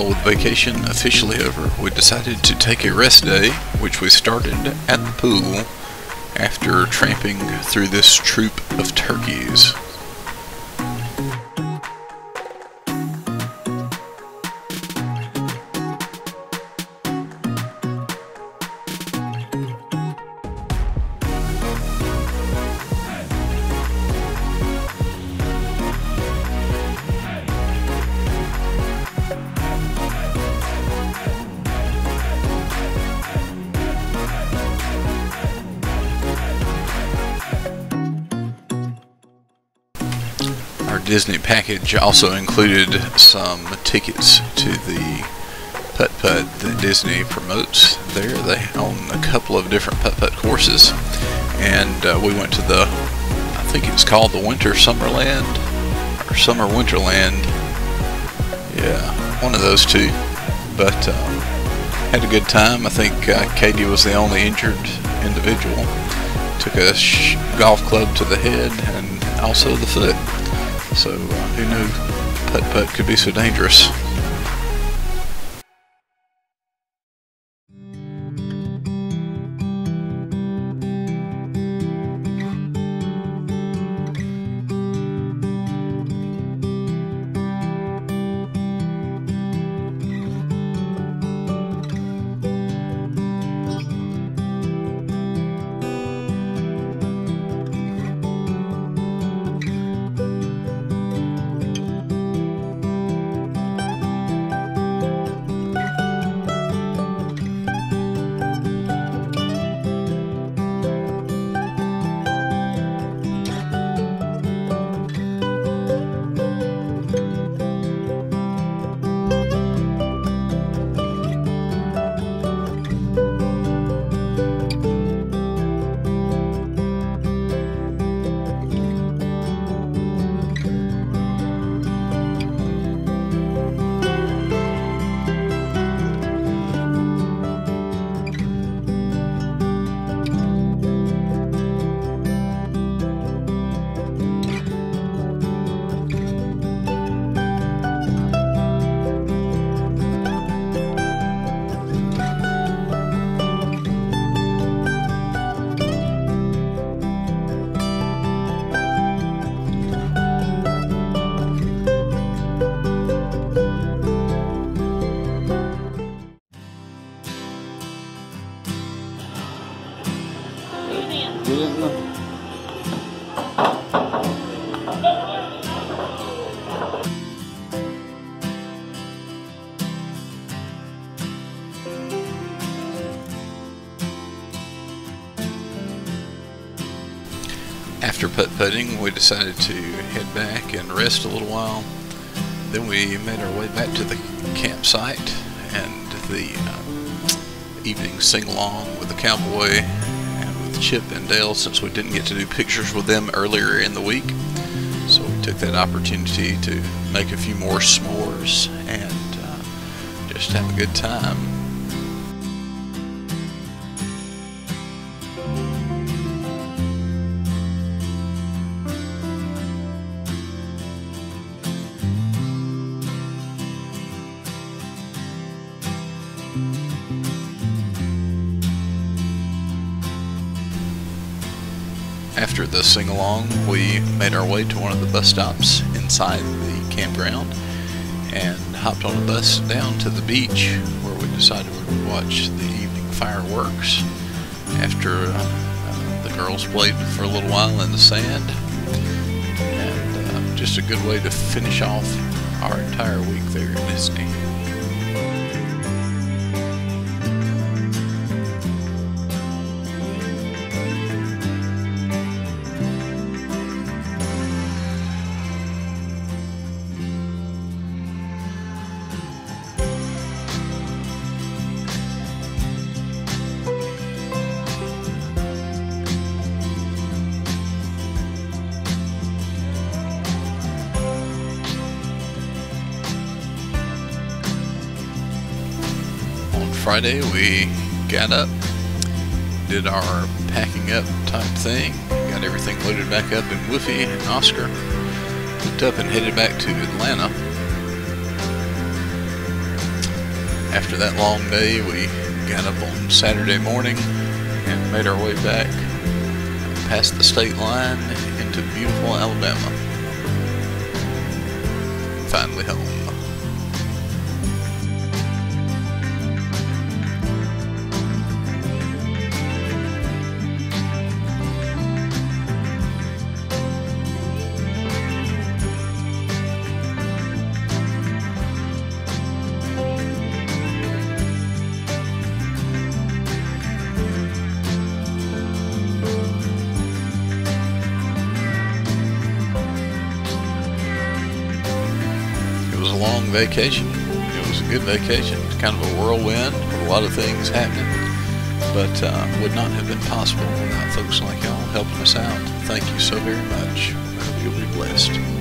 Well, with vacation officially over, we decided to take a rest day, which we started at the pool after tramping through this troop of turkeys. Disney package also included some tickets to the putt putt that Disney promotes there. They own a couple of different putt putt courses, and uh, we went to the, I think it's called the Winter Summerland or Summer Winterland. Yeah, one of those two. But um, had a good time. I think uh, Katie was the only injured individual. Took a golf club to the head and also the foot. So uh, who knew putt putt could be so dangerous? After putt putting, we decided to head back and rest a little while. Then we made our way back to the campsite and the uh, evening sing along with the cowboy and with Chip and Dale since we didn't get to do pictures with them earlier in the week. So we took that opportunity to make a few more s'mores and uh, just have a good time. After the sing along, we made our way to one of the bus stops inside the campground and hopped on a bus down to the beach where we decided we would watch the evening fireworks after uh, the girls played for a little while in the sand. And uh, just a good way to finish off our entire week there in Disney. Friday we got up, did our packing up type thing, got everything loaded back up in Woofy and Oscar, hooked up and headed back to Atlanta. after that long day, we got up on Saturday morning and made our way back past the state line into beautiful Alabama. Finally home. Long vacation. It was a good vacation. Kind of a whirlwind a lot of things happening. But uh, would not have been possible without folks like y'all helping us out. Thank you so very much. I hope you'll be blessed.